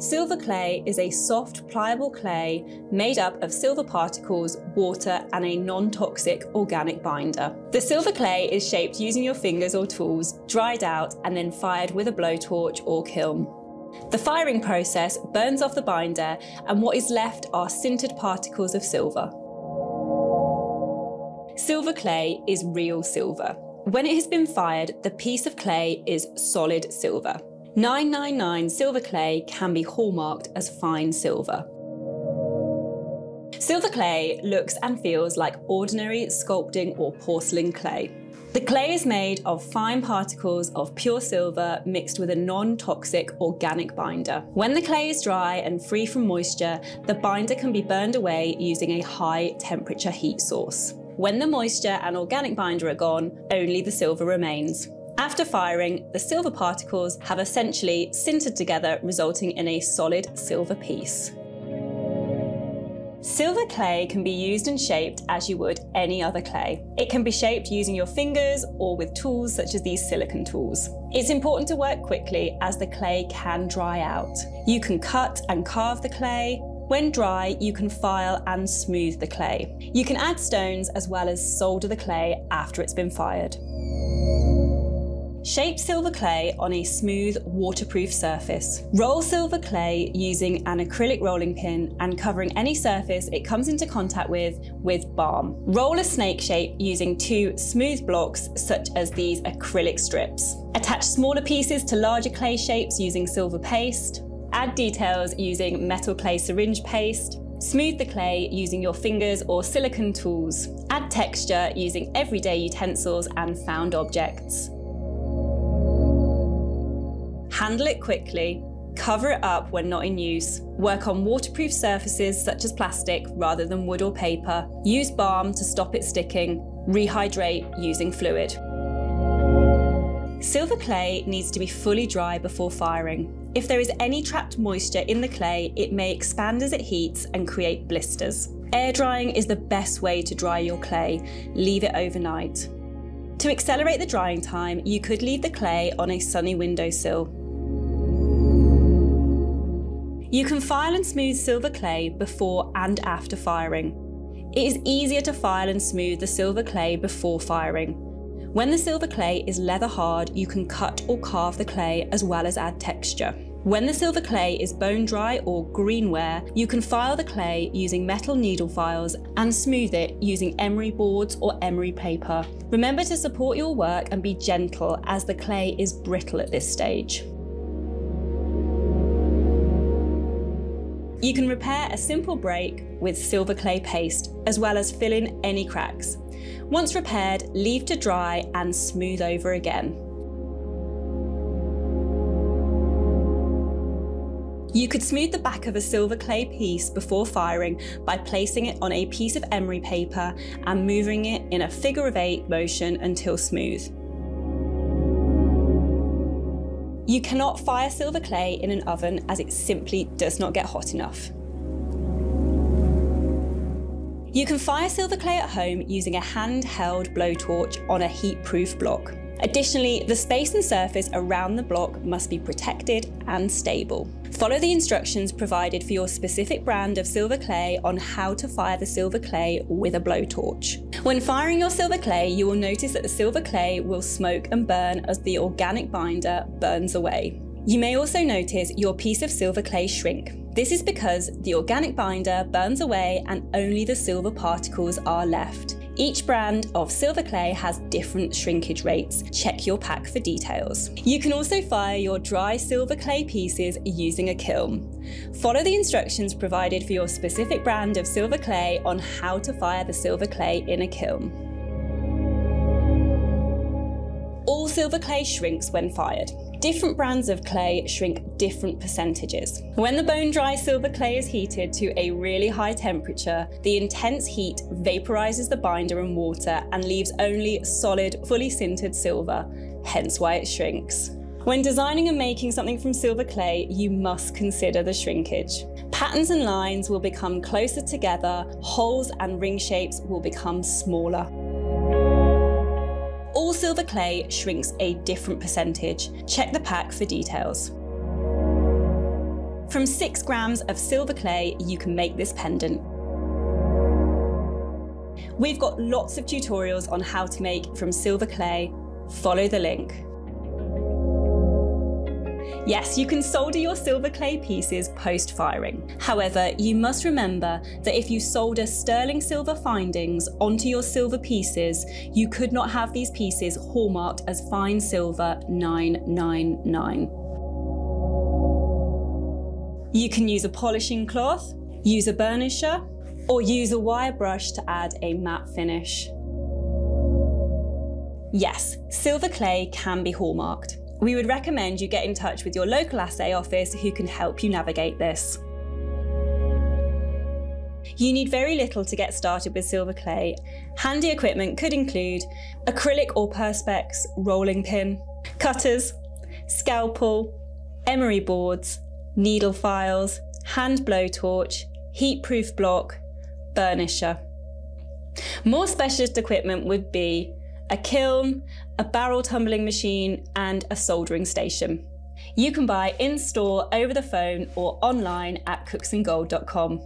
Silver clay is a soft, pliable clay made up of silver particles, water, and a non toxic organic binder. The silver clay is shaped using your fingers or tools, dried out, and then fired with a blowtorch or kiln. The firing process burns off the binder, and what is left are sintered particles of silver. Silver clay is real silver. When it has been fired, the piece of clay is solid silver. 999 silver clay can be hallmarked as fine silver. Silver clay looks and feels like ordinary sculpting or porcelain clay. The clay is made of fine particles of pure silver mixed with a non-toxic organic binder. When the clay is dry and free from moisture, the binder can be burned away using a high temperature heat source. When the moisture and organic binder are gone, only the silver remains. After firing, the silver particles have essentially sintered together, resulting in a solid silver piece. Silver clay can be used and shaped as you would any other clay. It can be shaped using your fingers or with tools such as these silicone tools. It's important to work quickly as the clay can dry out. You can cut and carve the clay, when dry, you can file and smooth the clay. You can add stones as well as solder the clay after it's been fired. Shape silver clay on a smooth, waterproof surface. Roll silver clay using an acrylic rolling pin and covering any surface it comes into contact with with balm. Roll a snake shape using two smooth blocks such as these acrylic strips. Attach smaller pieces to larger clay shapes using silver paste. Add details using metal clay syringe paste. Smooth the clay using your fingers or silicone tools. Add texture using everyday utensils and found objects. Handle it quickly, cover it up when not in use, work on waterproof surfaces such as plastic rather than wood or paper, use balm to stop it sticking, rehydrate using fluid. Silver clay needs to be fully dry before firing. If there is any trapped moisture in the clay, it may expand as it heats and create blisters. Air drying is the best way to dry your clay. Leave it overnight. To accelerate the drying time, you could leave the clay on a sunny windowsill. You can file and smooth silver clay before and after firing. It is easier to file and smooth the silver clay before firing. When the silver clay is leather hard, you can cut or carve the clay as well as add texture. When the silver clay is bone dry or greenware, you can file the clay using metal needle files and smooth it using emery boards or emery paper. Remember to support your work and be gentle as the clay is brittle at this stage. You can repair a simple break with silver clay paste, as well as fill in any cracks. Once repaired, leave to dry and smooth over again. You could smooth the back of a silver clay piece before firing by placing it on a piece of emery paper and moving it in a figure of eight motion until smooth. You cannot fire silver clay in an oven as it simply does not get hot enough. You can fire silver clay at home using a handheld blowtorch on a heat-proof block. Additionally, the space and surface around the block must be protected and stable. Follow the instructions provided for your specific brand of silver clay on how to fire the silver clay with a blowtorch. When firing your silver clay, you will notice that the silver clay will smoke and burn as the organic binder burns away. You may also notice your piece of silver clay shrink. This is because the organic binder burns away and only the silver particles are left. Each brand of silver clay has different shrinkage rates. Check your pack for details. You can also fire your dry silver clay pieces using a kiln. Follow the instructions provided for your specific brand of silver clay on how to fire the silver clay in a kiln. All silver clay shrinks when fired. Different brands of clay shrink different percentages. When the bone dry silver clay is heated to a really high temperature, the intense heat vaporizes the binder and water and leaves only solid, fully sintered silver, hence why it shrinks. When designing and making something from silver clay, you must consider the shrinkage. Patterns and lines will become closer together, holes and ring shapes will become smaller. All silver clay shrinks a different percentage. Check the pack for details. From 6 grams of silver clay, you can make this pendant. We've got lots of tutorials on how to make from silver clay. Follow the link. Yes, you can solder your silver clay pieces post firing. However, you must remember that if you solder sterling silver findings onto your silver pieces, you could not have these pieces hallmarked as fine silver 999. You can use a polishing cloth, use a burnisher, or use a wire brush to add a matte finish. Yes, silver clay can be hallmarked. We would recommend you get in touch with your local assay office who can help you navigate this. You need very little to get started with silver clay. Handy equipment could include acrylic or perspex rolling pin, cutters, scalpel, emery boards, needle files, hand blowtorch, heat-proof block, burnisher. More specialist equipment would be a kiln, a barrel tumbling machine, and a soldering station. You can buy in store, over the phone, or online at cooksongold.com.